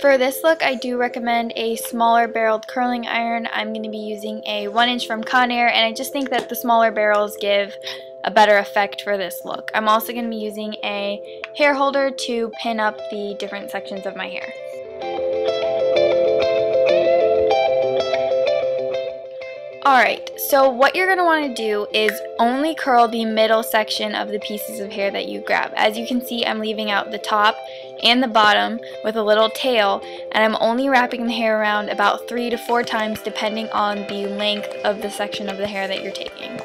For this look, I do recommend a smaller barreled curling iron. I'm going to be using a 1 inch from Conair, and I just think that the smaller barrels give a better effect for this look. I'm also going to be using a hair holder to pin up the different sections of my hair. Alright, so what you're going to want to do is only curl the middle section of the pieces of hair that you grab. As you can see, I'm leaving out the top and the bottom with a little tail, and I'm only wrapping the hair around about three to four times depending on the length of the section of the hair that you're taking.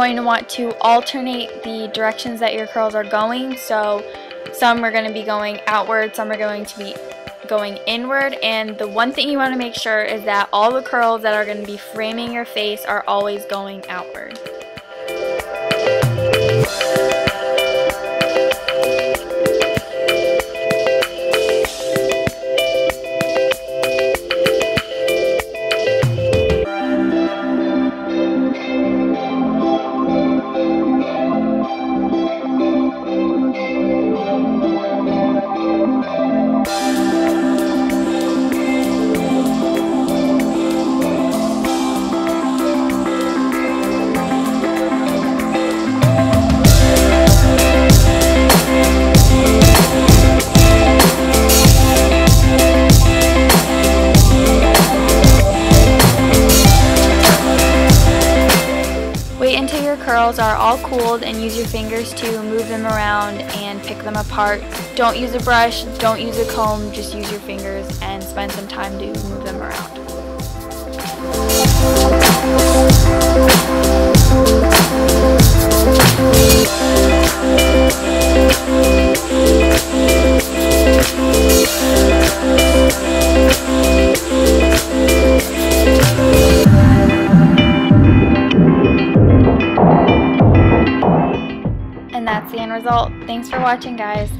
Going to want to alternate the directions that your curls are going. So some are going to be going outward, some are going to be going inward. And the one thing you want to make sure is that all the curls that are going to be framing your face are always going outward. Curls are all cooled and use your fingers to move them around and pick them apart. Don't use a brush, don't use a comb, just use your fingers and spend some time to move them around. That's the end result. Thanks for watching guys.